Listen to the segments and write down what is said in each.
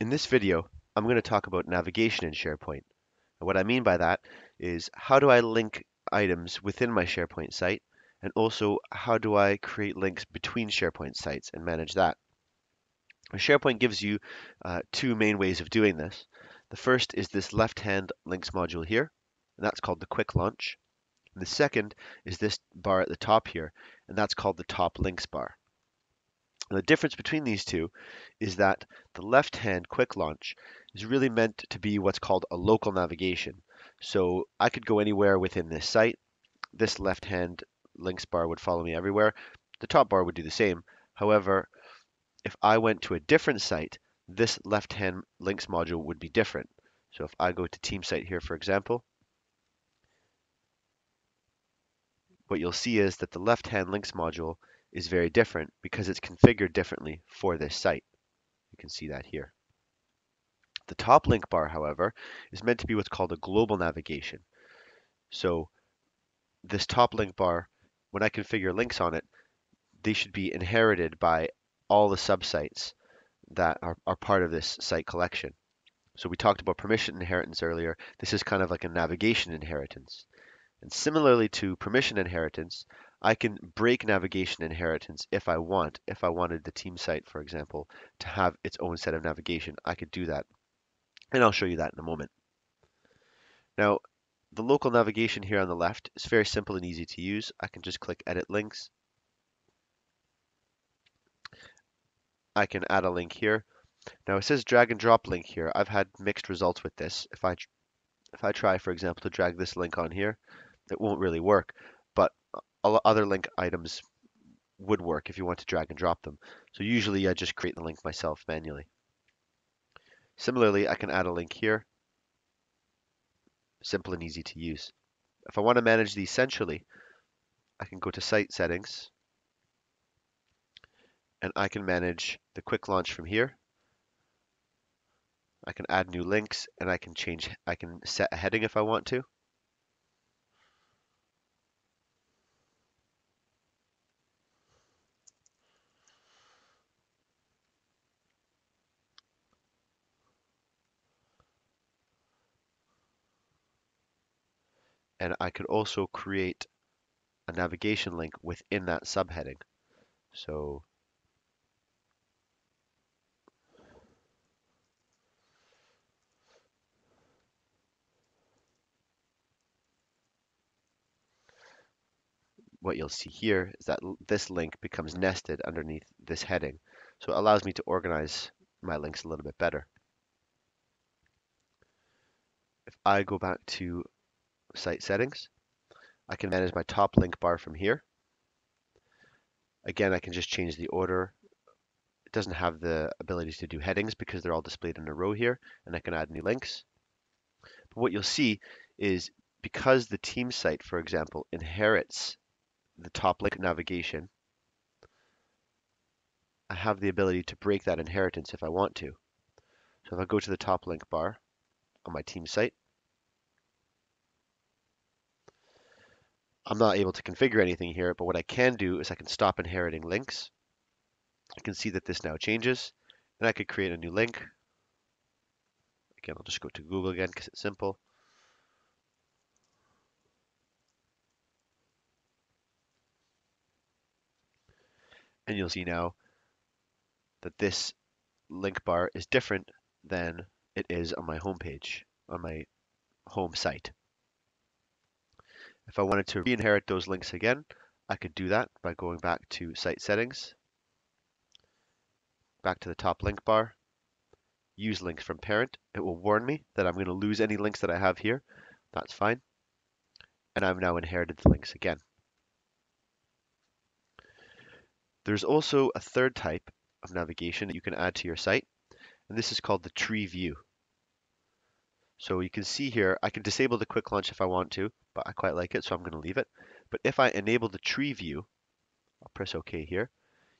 In this video, I'm going to talk about navigation in SharePoint. And what I mean by that is how do I link items within my SharePoint site, and also how do I create links between SharePoint sites and manage that. SharePoint gives you uh, two main ways of doing this. The first is this left-hand links module here, and that's called the quick launch. And the second is this bar at the top here, and that's called the top links bar. And the difference between these two is that the left-hand quick launch is really meant to be what's called a local navigation. So I could go anywhere within this site. This left-hand links bar would follow me everywhere. The top bar would do the same. However, if I went to a different site, this left-hand links module would be different. So if I go to team site here, for example, what you'll see is that the left-hand links module is very different because it's configured differently for this site. You can see that here. The top link bar, however, is meant to be what's called a global navigation. So this top link bar, when I configure links on it, they should be inherited by all the subsites that are, are part of this site collection. So we talked about permission inheritance earlier. This is kind of like a navigation inheritance. And similarly to permission inheritance, I can break navigation inheritance if I want. If I wanted the team site, for example, to have its own set of navigation, I could do that. And I'll show you that in a moment. Now, the local navigation here on the left is very simple and easy to use. I can just click Edit Links. I can add a link here. Now it says drag and drop link here. I've had mixed results with this. If I if I try, for example, to drag this link on here, it won't really work. Other link items would work if you want to drag and drop them. So usually I just create the link myself manually. Similarly, I can add a link here. Simple and easy to use. If I want to manage these centrally, I can go to Site Settings, and I can manage the quick launch from here. I can add new links, and I can change, I can set a heading if I want to. And I could also create a navigation link within that subheading. So what you'll see here is that this link becomes nested underneath this heading. So it allows me to organize my links a little bit better. If I go back to site settings. I can manage my top link bar from here. Again, I can just change the order. It doesn't have the ability to do headings because they're all displayed in a row here, and I can add new links. But what you'll see is because the team site, for example, inherits the top link navigation, I have the ability to break that inheritance if I want to. So if I go to the top link bar on my team site, I'm not able to configure anything here, but what I can do is I can stop inheriting links. You can see that this now changes, and I could create a new link. Again, I'll just go to Google again because it's simple. And you'll see now that this link bar is different than it is on my home page, on my home site. If I wanted to re-inherit those links again, I could do that by going back to Site Settings, back to the top link bar, use links from parent. It will warn me that I'm going to lose any links that I have here. That's fine. And I've now inherited the links again. There's also a third type of navigation that you can add to your site, and this is called the tree view. So you can see here, I can disable the quick launch if I want to, but I quite like it, so I'm going to leave it. But if I enable the tree view, I'll press OK here,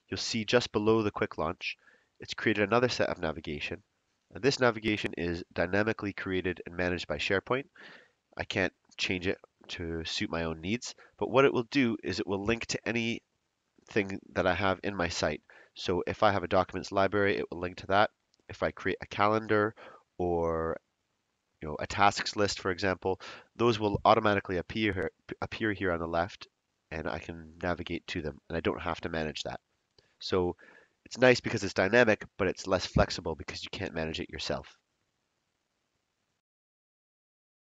you'll see just below the quick launch, it's created another set of navigation. And this navigation is dynamically created and managed by SharePoint. I can't change it to suit my own needs, but what it will do is it will link to anything that I have in my site. So if I have a documents library, it will link to that. if I create a calendar or you know a tasks list, for example, those will automatically appear here, appear here on the left, and I can navigate to them, and I don't have to manage that. So it's nice because it's dynamic, but it's less flexible because you can't manage it yourself.